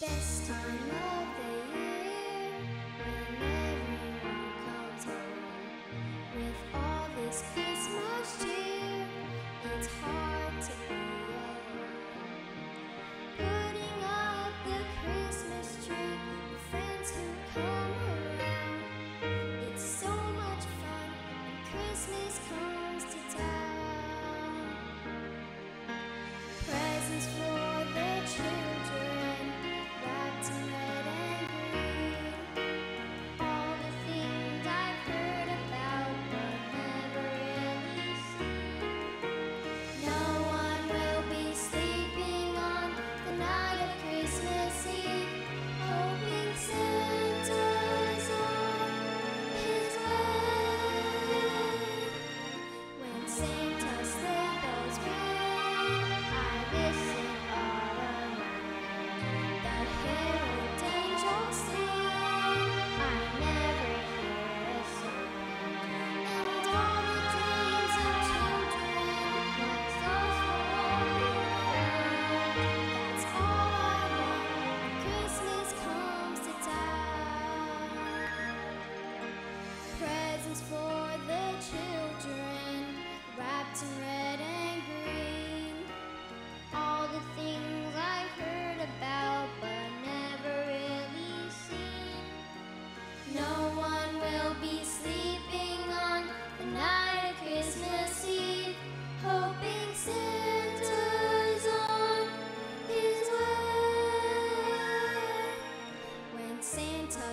time of the year when everyone comes home with all this Christmas cheer. It's hard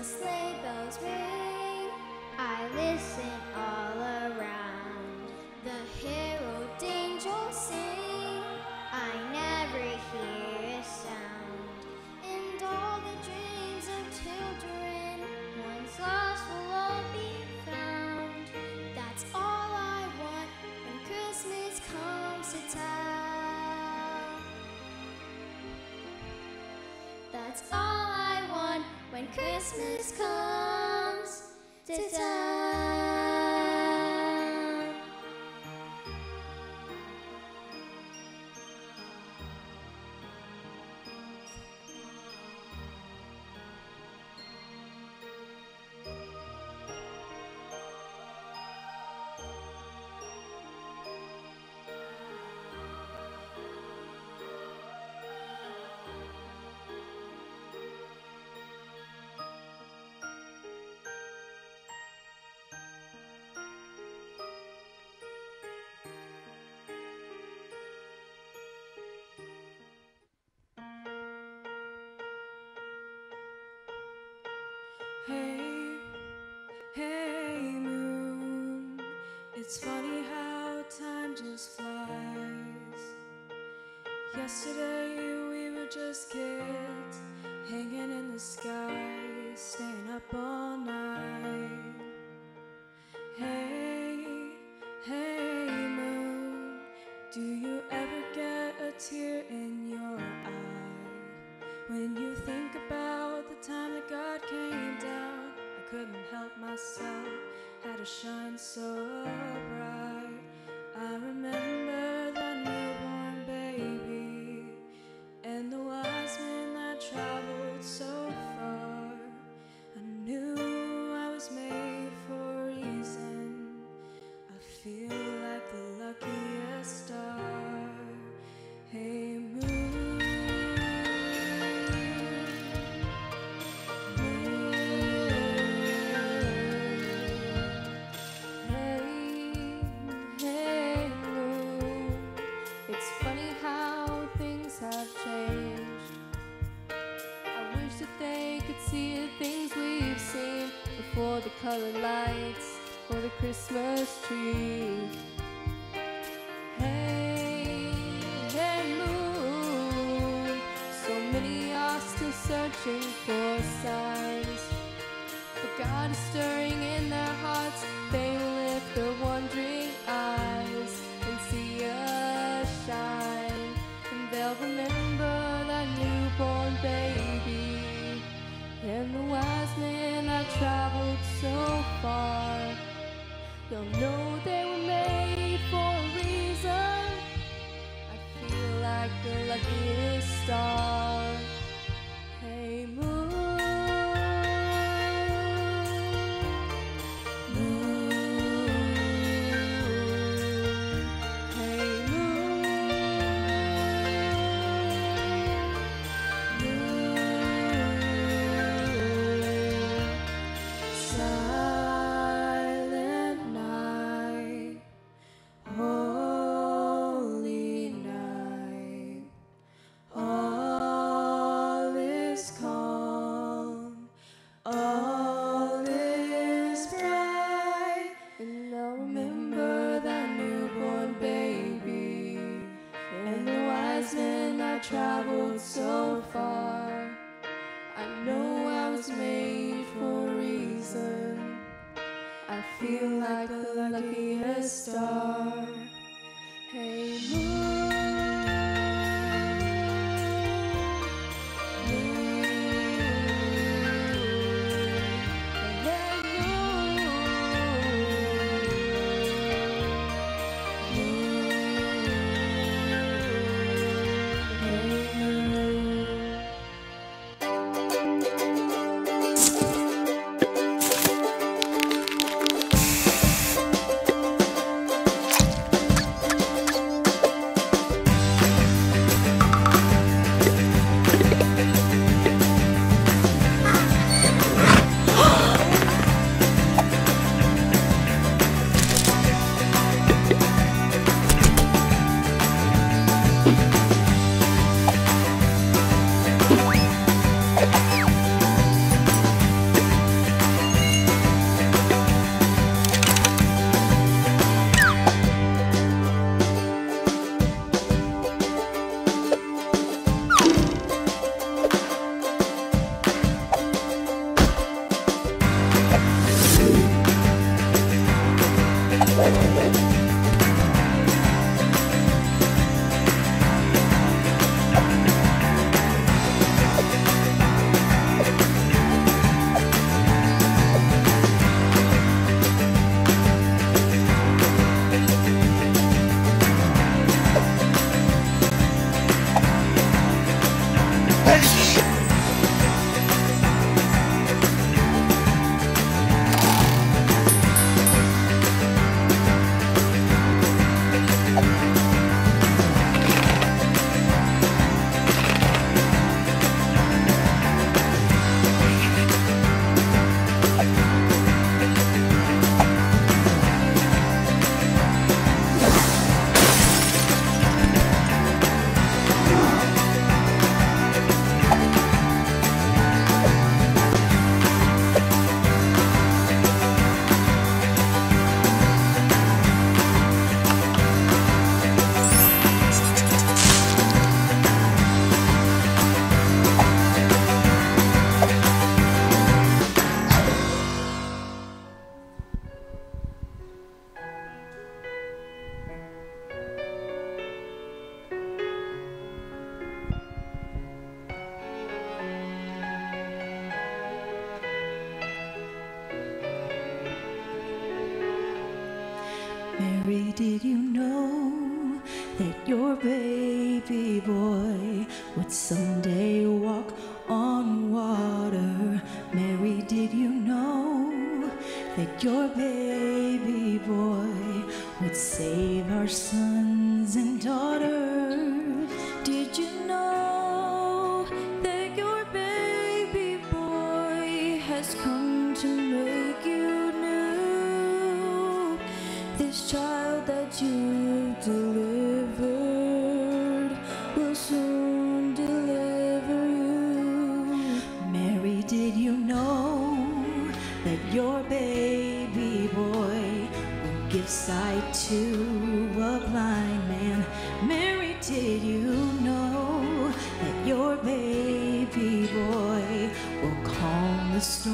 Santa's sleigh Yesterday we were just kids, hanging in the sky, staying up all night. Hey, hey, moon. Do you ever get a tear in your eye? When you think about the time that God came down, I couldn't help myself, had to shine so before the colored lights for the Christmas tree. Hey, hey, moon. So many are still searching for signs. But God is stirring in their hearts. They lift their wondering eyes and see us shine. And they'll remember that newborn baby and the wise men that traveled so far. They'll know they were made for a reason. I feel like the luckiest star. You like the luckiest star. Calm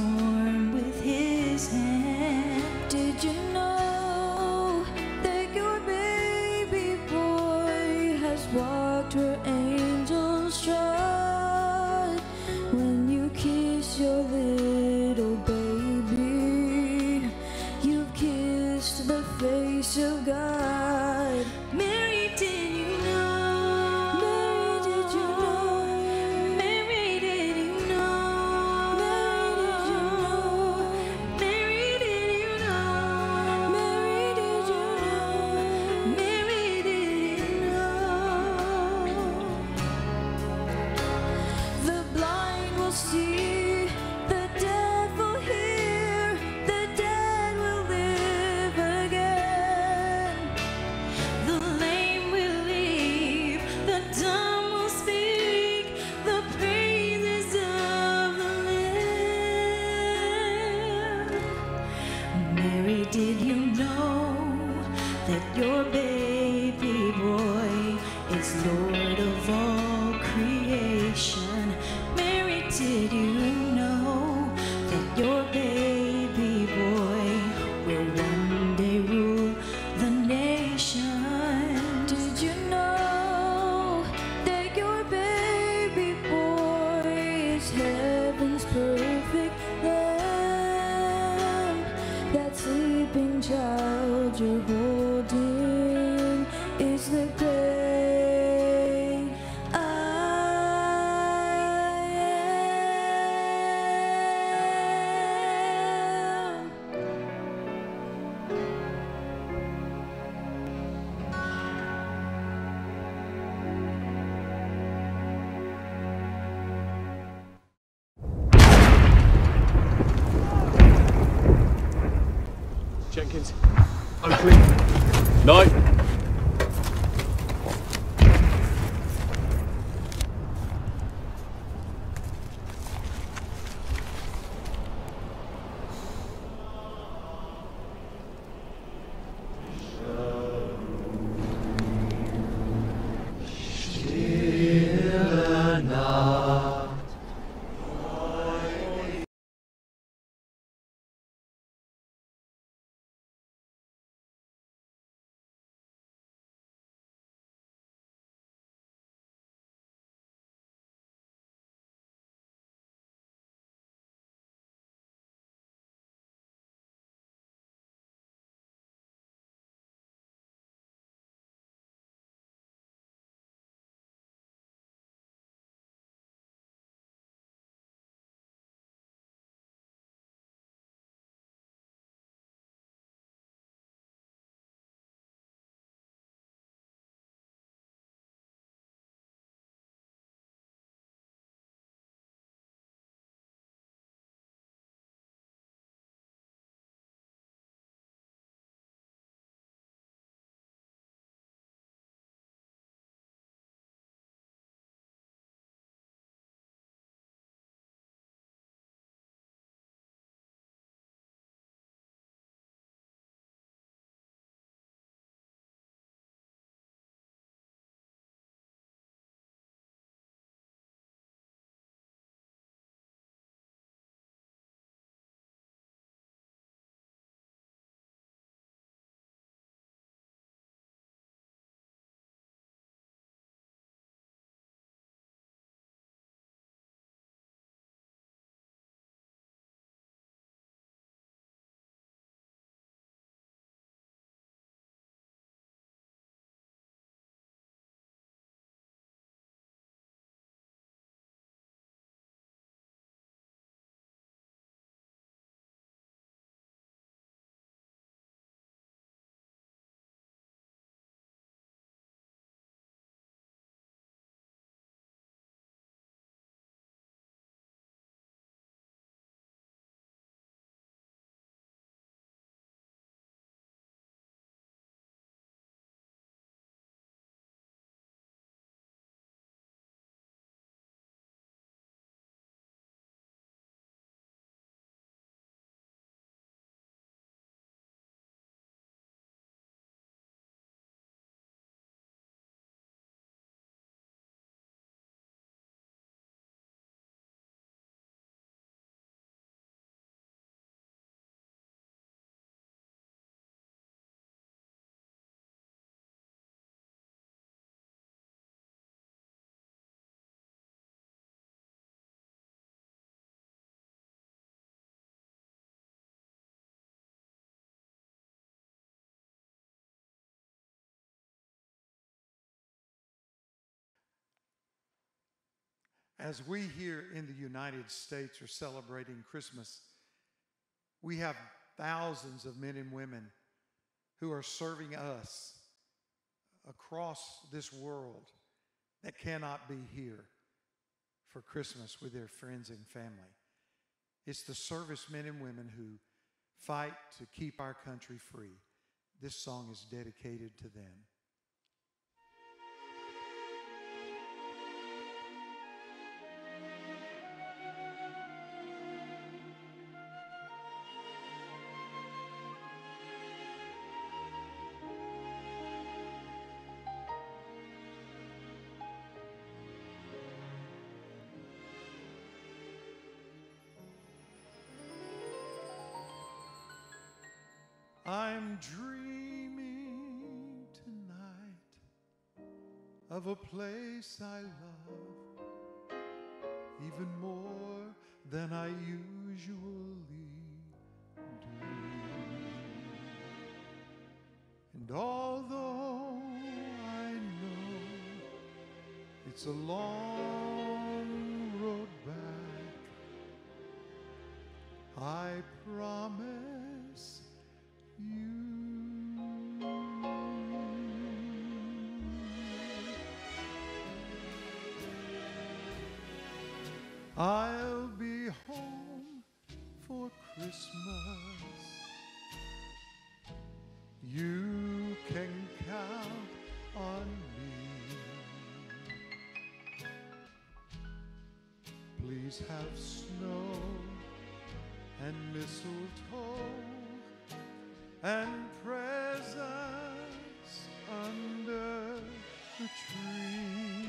Mary, As we here in the United States are celebrating Christmas, we have thousands of men and women who are serving us across this world that cannot be here for Christmas with their friends and family. It's the servicemen and women who fight to keep our country free. This song is dedicated to them. Dreaming tonight of a place I love even more than I usually do. And although I know It's a long road back. I promise have snow and mistletoe and presents under the tree.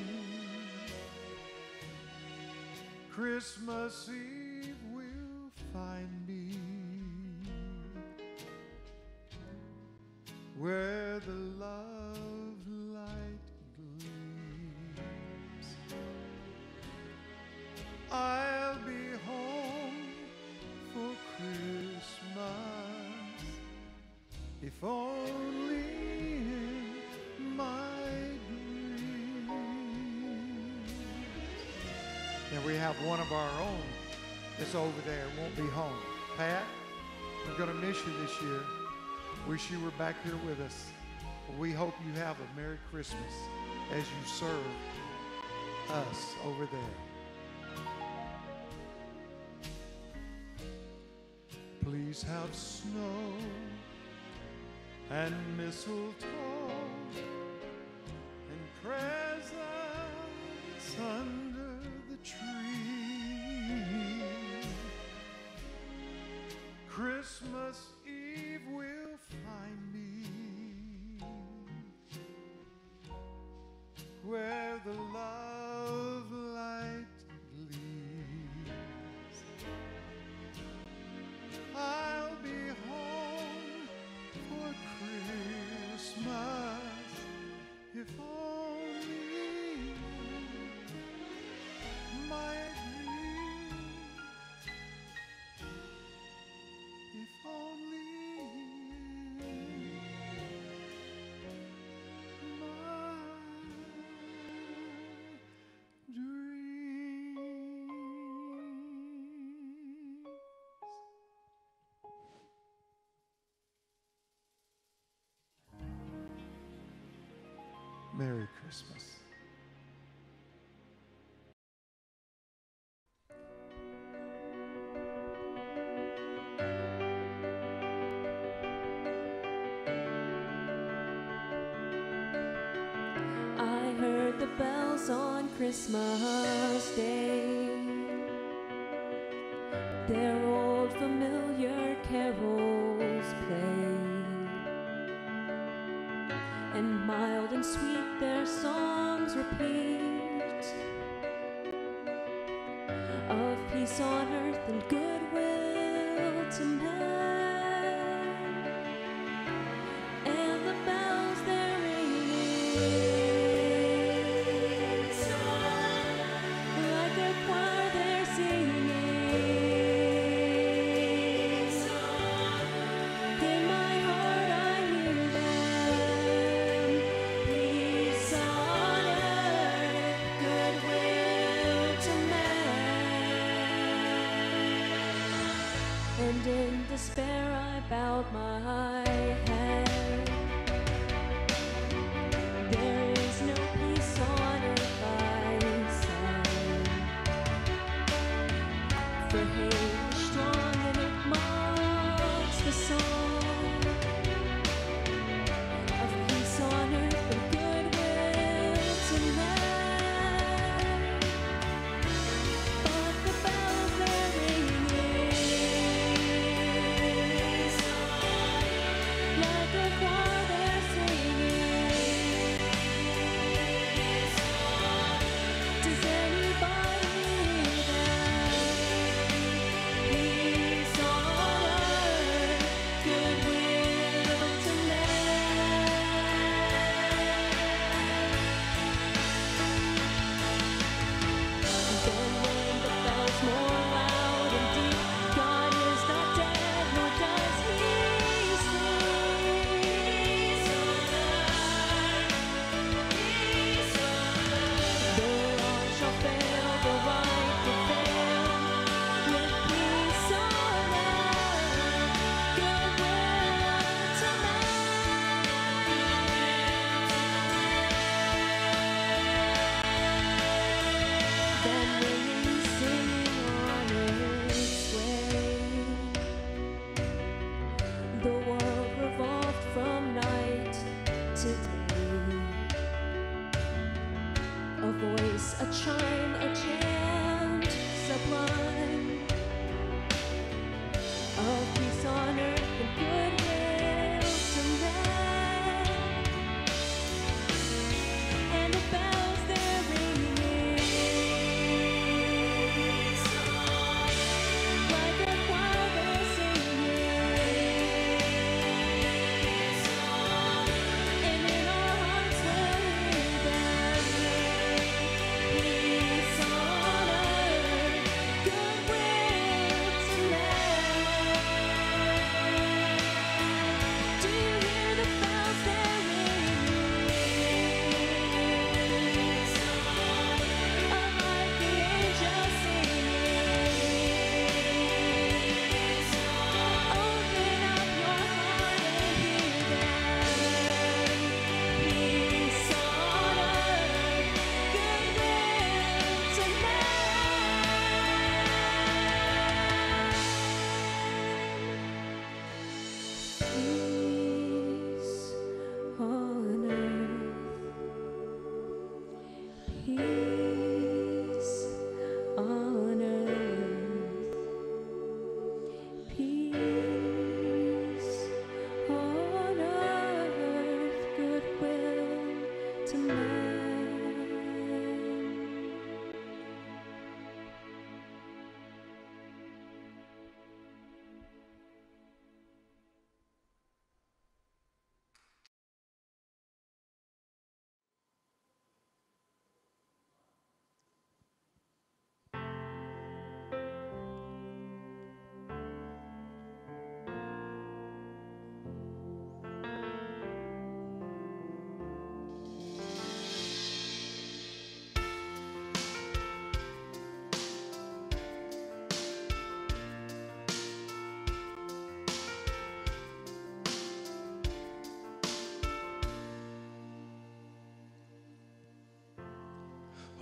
Christmas Eve will find me where the love light gleams. I'll one of our own that's over there, won't be home. Pat, we're going to miss you this year. Wish you were back here with us. We hope you have a Merry Christmas as you serve us over there. Please have snow and mistletoe Merry Christmas. I heard the bells on Christmas Day. Their old familiar carols and sweet their songs repeat. Of peace on earth and goodwill to men. And in despair I bowed my head.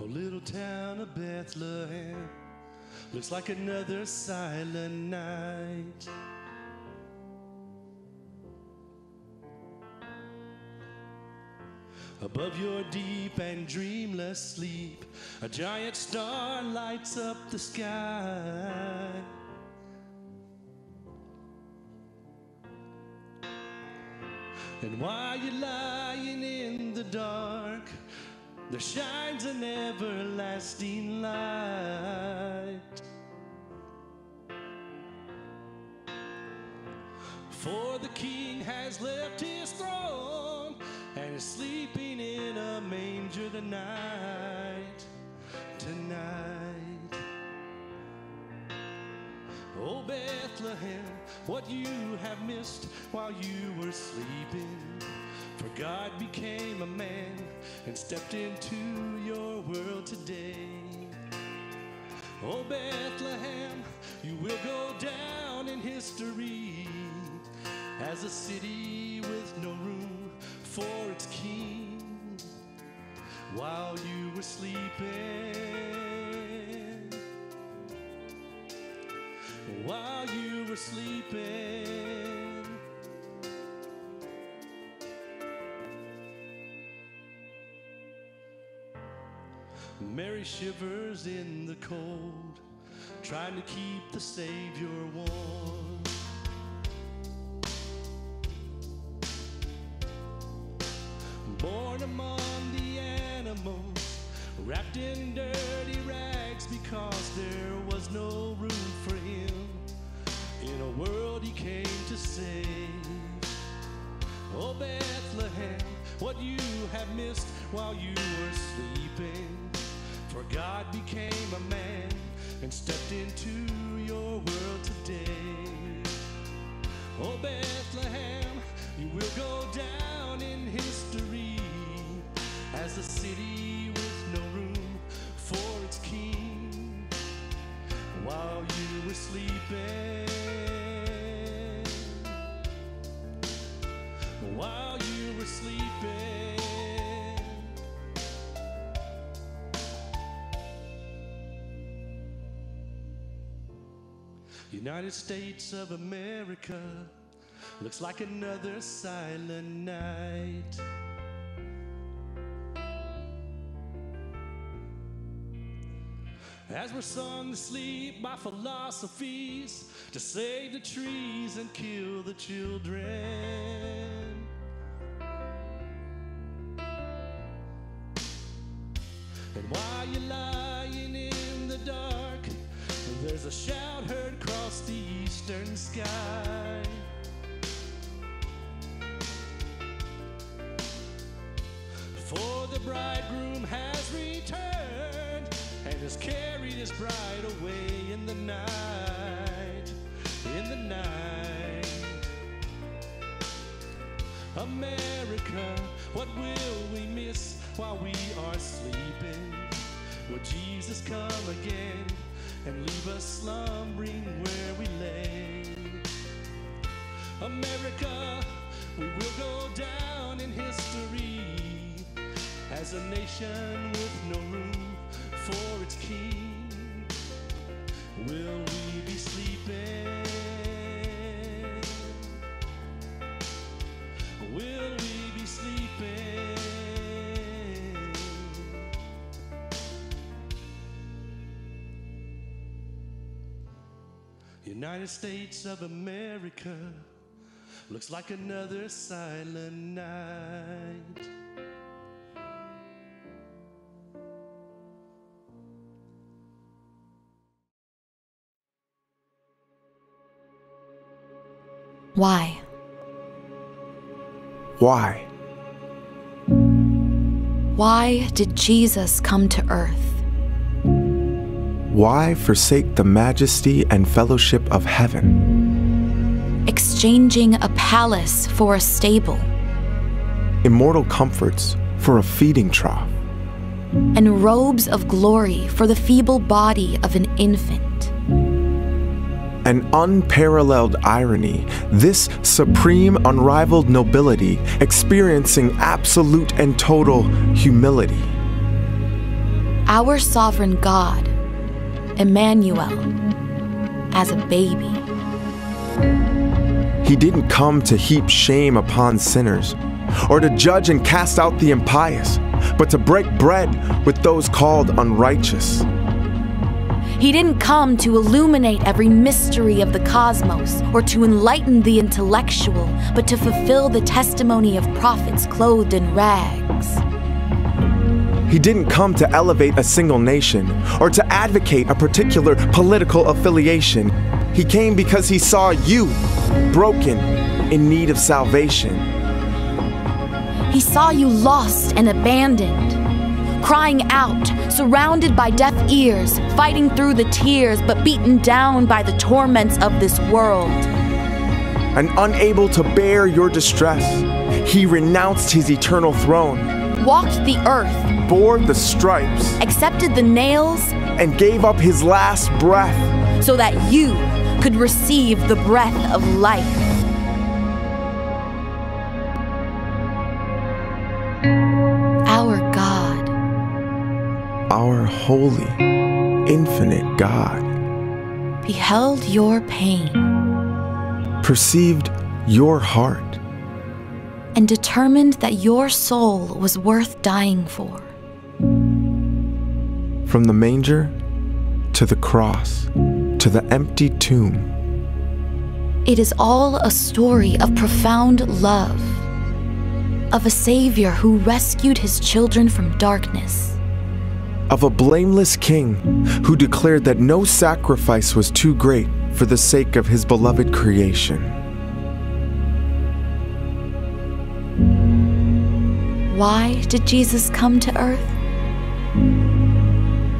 Oh, little town of Bethlehem looks like another silent night. Above your deep and dreamless sleep, a giant star lights up the sky. And while you're lying in the dark, there shines an everlasting light. For the king has left his throne and is sleeping in a manger tonight. Tonight. Oh, Bethlehem, what you have missed while you were sleeping. For God became a man and stepped into your world today. Oh, Bethlehem, you will go down in history as a city with no room for its king while you were sleeping. While you were sleeping. Mary shivers in the cold, trying to keep the Savior warm. Born among the animals, wrapped in dirty rags because there was no room for him in a world he came to save. Oh, Bethlehem, what you have missed while you were sleeping. For God became a man and stepped into your world today. Oh, Bethlehem, you will go down in history as a city with no room for its king while you were sleeping. United States of America looks like another silent night. As we're sung to sleep by philosophies to save the trees and kill the children. Sky. For the bridegroom has returned and has carried his bride away in the night, in the night. America, what will we miss while we are sleeping? Will Jesus come again and leave us slumbering America, we will go down in history as a nation with no room for its king. Will we be sleeping? Will we be sleeping? United States of America looks like another silent night. Why? Why? Why did Jesus come to earth? Why forsake the majesty and fellowship of heaven? Exchanging a palace for a stable Immortal comforts for a feeding trough. and robes of glory for the feeble body of an infant. An unparalleled irony, this supreme, unrivaled nobility experiencing absolute and total humility. Our sovereign God, Emmanuel, as a baby. He didn't come to heap shame upon sinners or to judge and cast out the impious, but to break bread with those called unrighteous. He didn't come to illuminate every mystery of the cosmos or to enlighten the intellectual, but to fulfill the testimony of prophets clothed in rags. He didn't come to elevate a single nation or to advocate a particular political affiliation. He came because he saw you, broken, in need of salvation. He saw you lost and abandoned, crying out, surrounded by deaf ears, fighting through the tears, but beaten down by the torments of this world. And unable to bear your distress, he renounced his eternal throne, Walked the earth, bore the stripes, accepted the nails, and gave up his last breath. so that you could receive the breath of life. Our God, Our holy, infinite God beheld your pain perceived your heart and determined that your soul was worth dying for. from the manger to the cross to the empty tomb. It is all a story of profound love, of a Savior who rescued his children from darkness, of a blameless king who declared that no sacrifice was too great for the sake of his beloved creation. Why did Jesus come to earth?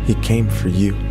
He came for you.